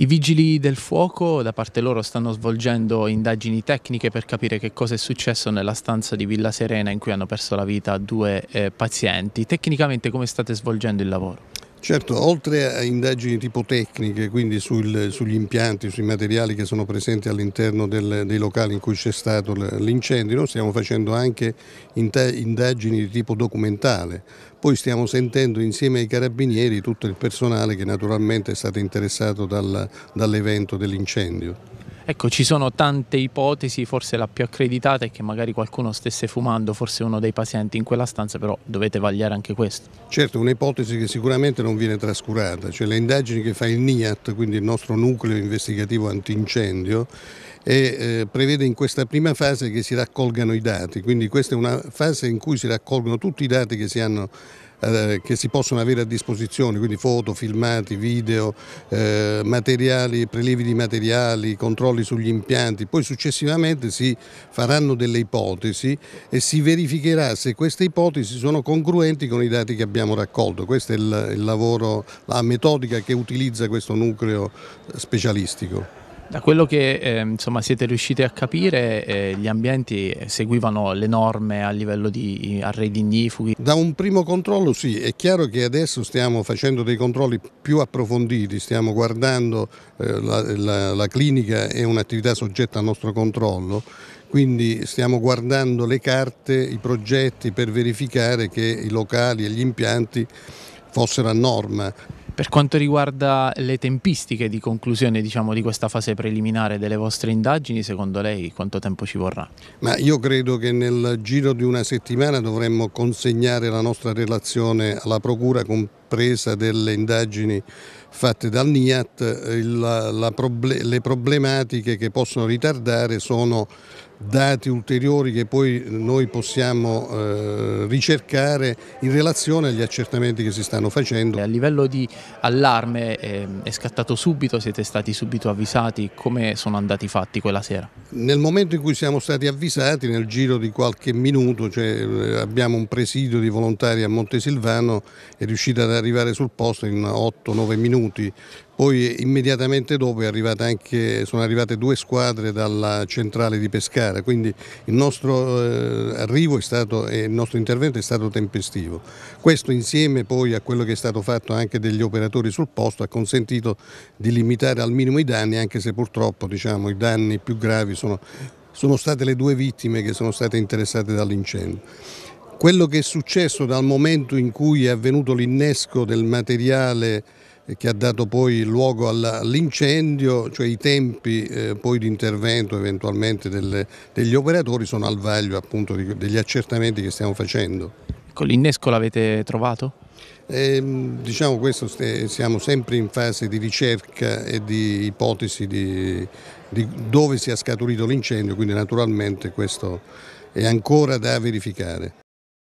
I vigili del fuoco da parte loro stanno svolgendo indagini tecniche per capire che cosa è successo nella stanza di Villa Serena in cui hanno perso la vita due eh, pazienti. Tecnicamente come state svolgendo il lavoro? Certo, oltre a indagini tipo tecniche, quindi sul, sugli impianti, sui materiali che sono presenti all'interno del, dei locali in cui c'è stato l'incendio, noi stiamo facendo anche indagini di tipo documentale. Poi stiamo sentendo insieme ai carabinieri tutto il personale che naturalmente è stato interessato dal, dall'evento dell'incendio. Ecco, ci sono tante ipotesi, forse la più accreditata è che magari qualcuno stesse fumando, forse uno dei pazienti in quella stanza, però dovete vagliare anche questo. Certo, un'ipotesi che sicuramente non viene trascurata, cioè le indagini che fa il NIAT, quindi il nostro nucleo investigativo antincendio, e eh, prevede in questa prima fase che si raccolgano i dati, quindi questa è una fase in cui si raccolgono tutti i dati che si hanno eh, che si possono avere a disposizione, quindi foto, filmati, video, eh, materiali, prelievi di materiali, controlli sugli impianti, poi successivamente si faranno delle ipotesi e si verificherà se queste ipotesi sono congruenti con i dati che abbiamo raccolto. Questo è il, il lavoro, la metodica che utilizza questo nucleo specialistico. Da quello che eh, insomma, siete riusciti a capire, eh, gli ambienti seguivano le norme a livello di arredi ignifughi? Da un primo controllo sì, è chiaro che adesso stiamo facendo dei controlli più approfonditi, stiamo guardando, eh, la, la, la clinica è un'attività soggetta al nostro controllo, quindi stiamo guardando le carte, i progetti per verificare che i locali e gli impianti fossero a norma. Per quanto riguarda le tempistiche di conclusione diciamo, di questa fase preliminare delle vostre indagini, secondo lei quanto tempo ci vorrà? Ma io credo che nel giro di una settimana dovremmo consegnare la nostra relazione alla Procura compresa delle indagini fatte dal NIAT, la, la proble le problematiche che possono ritardare sono dati ulteriori che poi noi possiamo eh, ricercare in relazione agli accertamenti che si stanno facendo. A livello di allarme eh, è scattato subito, siete stati subito avvisati, come sono andati i fatti quella sera? Nel momento in cui siamo stati avvisati, nel giro di qualche minuto, cioè, eh, abbiamo un presidio di volontari a Montesilvano, è riuscito ad arrivare sul posto in 8-9 minuti, poi immediatamente dopo anche, sono arrivate due squadre dalla centrale di Pescara, quindi il nostro eh, arrivo stato, e il nostro intervento è stato tempestivo. Questo insieme poi a quello che è stato fatto anche degli operatori sul posto ha consentito di limitare al minimo i danni, anche se purtroppo diciamo, i danni più gravi sono, sono state le due vittime che sono state interessate dall'incendio. Quello che è successo dal momento in cui è avvenuto l'innesco del materiale che ha dato poi luogo all'incendio, cioè i tempi eh, poi di intervento eventualmente delle, degli operatori sono al vaglio appunto di, degli accertamenti che stiamo facendo. Con l'innesco l'avete trovato? Eh, diciamo questo, siamo sempre in fase di ricerca e di ipotesi di, di dove sia scaturito l'incendio, quindi naturalmente questo è ancora da verificare.